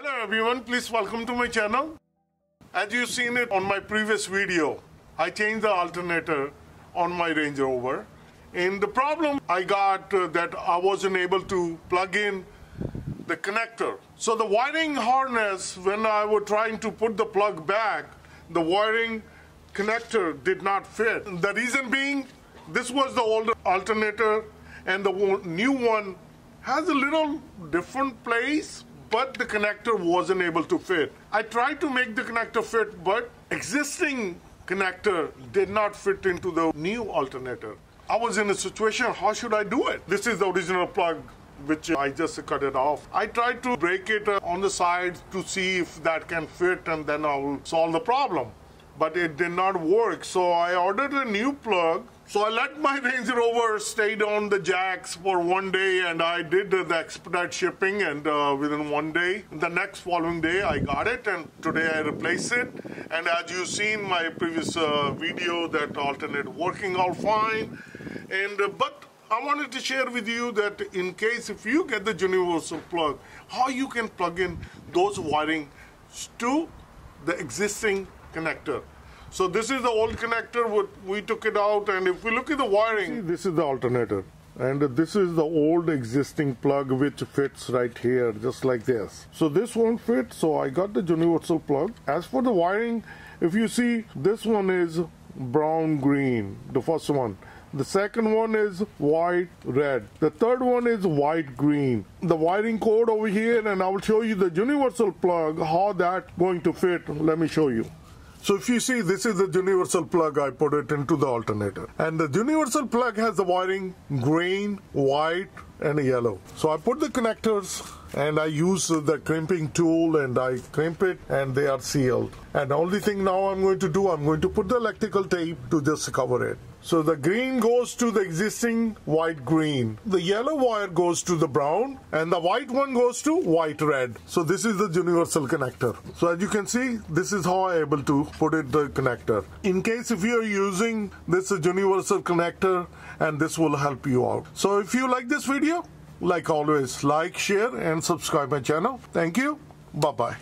Hello everyone, please welcome to my channel. As you've seen it on my previous video, I changed the alternator on my Range Rover. And the problem I got uh, that I wasn't able to plug in the connector. So the wiring harness, when I was trying to put the plug back, the wiring connector did not fit. The reason being, this was the old alternator and the new one has a little different place but the connector wasn't able to fit. I tried to make the connector fit, but existing connector did not fit into the new alternator. I was in a situation, how should I do it? This is the original plug which I just cut it off. I tried to break it on the sides to see if that can fit and then I will solve the problem. But it did not work, so I ordered a new plug so I let my Range Rover stay on the jacks for one day and I did the expedite shipping and uh, within one day, the next following day I got it and today I replaced it. And as you've seen my previous uh, video that alternate working all fine. And uh, But I wanted to share with you that in case if you get the universal plug, how you can plug in those wiring to the existing connector. So this is the old connector, we took it out and if we look at the wiring, See, this is the alternator. And this is the old existing plug which fits right here, just like this. So this won't fit, so I got the universal plug. As for the wiring, if you see, this one is brown green, the first one. The second one is white red. The third one is white green. The wiring code over here and I will show you the universal plug, how that going to fit. Let me show you. So if you see, this is the universal plug, I put it into the alternator. And the universal plug has the wiring green, white, and yellow. So I put the connectors and I use the crimping tool and I crimp it and they are sealed. And the only thing now I'm going to do, I'm going to put the electrical tape to just cover it. So the green goes to the existing white green. The yellow wire goes to the brown and the white one goes to white red. So this is the universal connector. So as you can see, this is how I'm able to put it the connector. In case if you are using this universal connector and this will help you out. So if you like this video, like always, like, share and subscribe my channel. Thank you. Bye-bye.